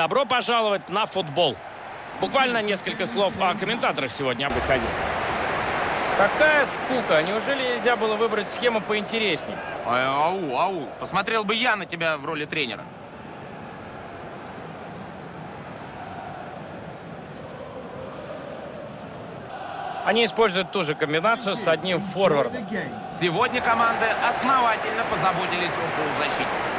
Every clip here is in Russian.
Добро пожаловать на футбол. Буквально несколько слов о комментаторах сегодня выходил. Какая скука! Неужели нельзя было выбрать схему поинтереснее? Ой, Ау, ау, посмотрел бы я на тебя в роли тренера. Они используют ту же комбинацию с одним форвардом. Сегодня команды основательно позаботились о полузащите.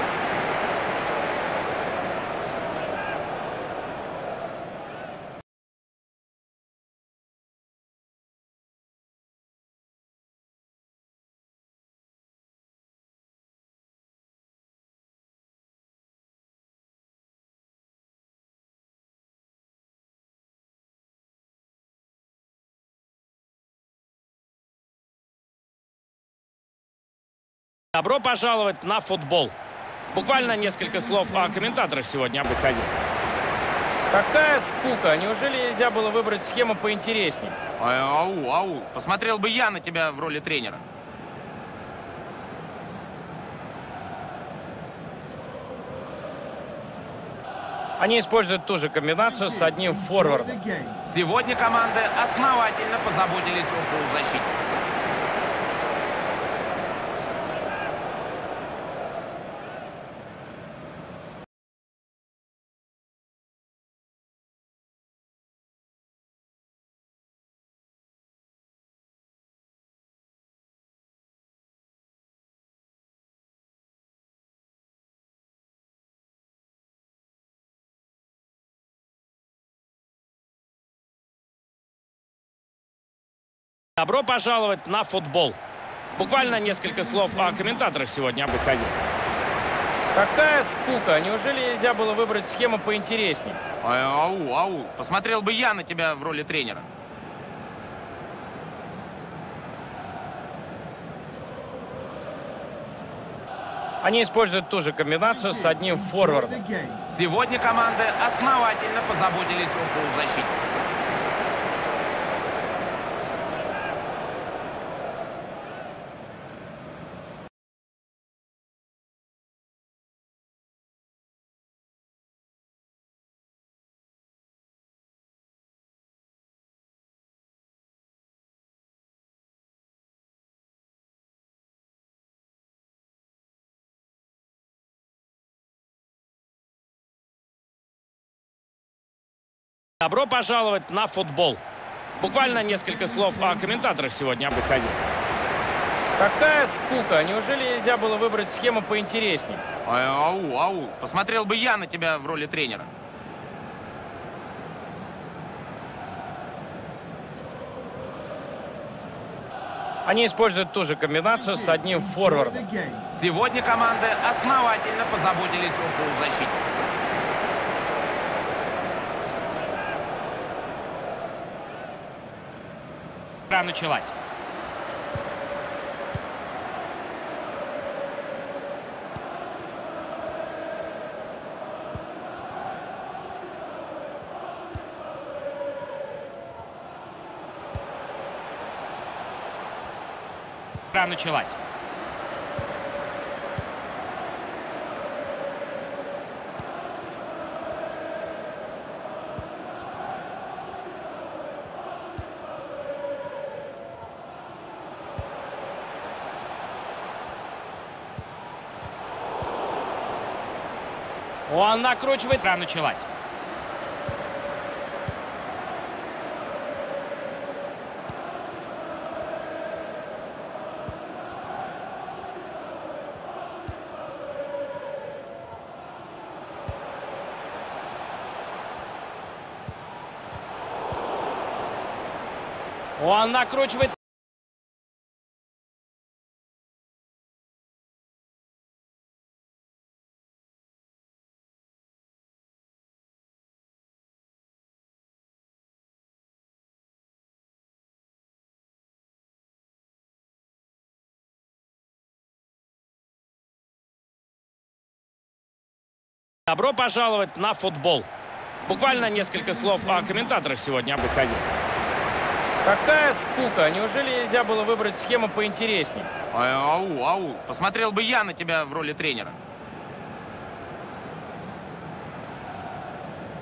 Добро пожаловать на футбол. Буквально несколько слов о комментаторах сегодня выходил. Какая скука! Неужели нельзя было выбрать схему поинтереснее? Ой, Ау, ау, посмотрел бы я на тебя в роли тренера. Они используют ту же комбинацию с одним форвардом. Сегодня команды основательно позаботились о полузащите. Добро пожаловать на футбол. Буквально несколько слов о комментаторах сегодня выходил. Какая скука! Неужели нельзя было выбрать схему поинтереснее? Ой, Ау, ау, посмотрел бы я на тебя в роли тренера. Они используют ту же комбинацию с одним форвардом. Сегодня команды основательно позаботились о полузащите. Добро пожаловать на футбол. Буквально несколько слов о комментаторах сегодня выходил. Какая скука! Неужели нельзя было выбрать схему поинтереснее? Ой, Ау, ау, посмотрел бы я на тебя в роли тренера. Сегодня команды основательно позаботились о полузащите. Сегодня команды основательно позаботились о полузащите. Они используют ту же комбинацию с одним форвардом. Они используют ту же комбинацию с одним форвардом. Ой, Ау, ау, посмотрел бы я на тебя в роли тренера. Они используют ту же комбинацию с одним форвардом. Сегодня команды основательно позаботились о полузащите. Игра началась. Игра началась. Он накручивает. Игра началась. Он накручивает. Добро пожаловать на футбол. Буквально несколько слов о комментаторах сегодня выходил. Какая скука! Неужели нельзя было выбрать схему поинтереснее? Ау, ау, посмотрел бы я на тебя в роли тренера.